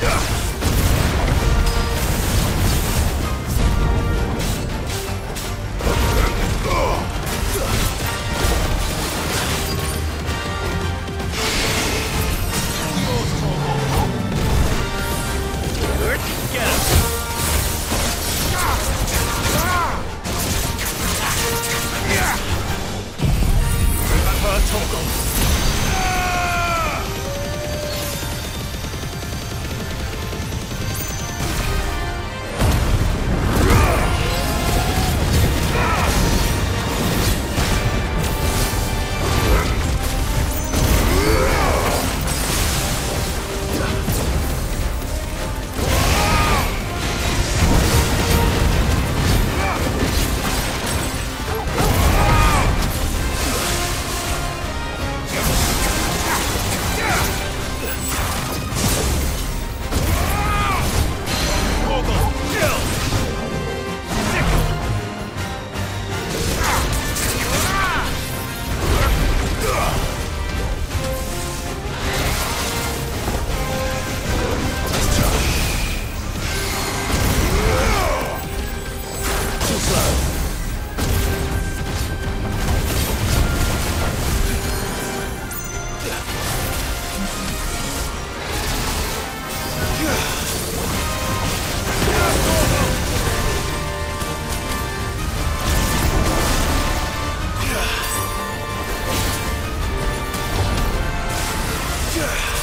Ugh. Yeah.